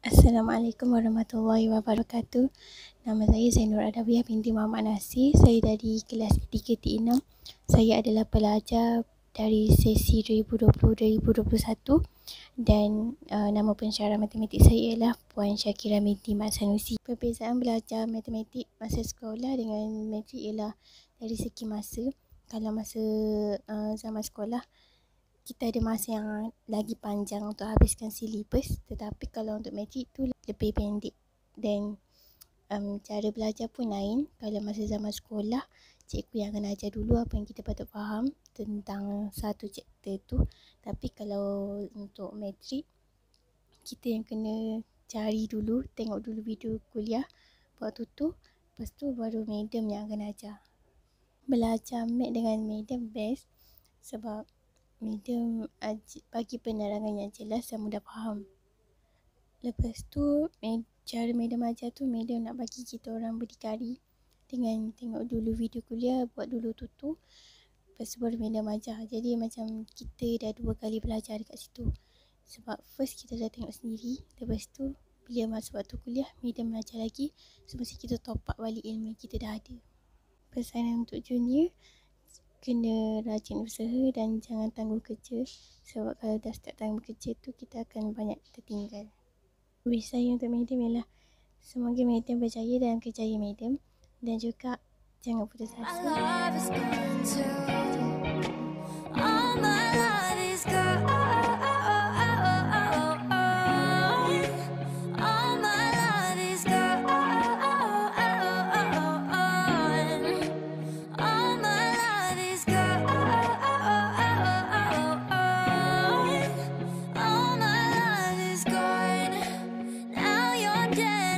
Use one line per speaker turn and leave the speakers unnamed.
Assalamualaikum warahmatullahi wabarakatuh. Nama saya Zainur Adawiah binti Muhammad Nasir. Saya dari kelas 3 T6. Saya adalah pelajar dari sesi 2020-2021 dan uh, nama pensyarah matematik saya ialah Puan Syakira binti Mat Sanusi. Perbezaan belajar matematik masa sekolah dengan matematik ialah dari segi masa. Kalau masa uh, zaman sekolah, kita ada masa yang lagi panjang untuk habiskan silibus. Tetapi kalau untuk matrik tu lebih pendek. Dan um, cara belajar pun lain. Kalau masa zaman sekolah cikgu yang akan ajar dulu apa yang kita patut faham tentang satu chapter tu. Tapi kalau untuk matrik kita yang kena cari dulu tengok dulu video kuliah waktu tu lepas tu baru medium yang akan ajar. Belajar mat dengan medium best sebab medium bagi penerangan yang jelas dan mudah faham. Lepas tu, cara medium ajar tu medium nak bagi kita orang berdikari dengan tengok dulu video kuliah, buat dulu tutu. Lepas tu baru medium ajar. Jadi macam kita dah dua kali belajar dekat situ. Sebab first kita dah tengok sendiri. Lepas tu, bila masuk waktu kuliah, medium belajar lagi. So, mesti kita top up balik ilmu yang kita dah ada. Pesanan untuk junior, kena rajin usaha dan jangan tangguh kerja sebab kalau dah start tangguh kerja tu kita akan banyak tertinggal. Wish saya untuk medium ialah semoga medium berjaya dalam kerjaya medium dan juga jangan putus asa. again.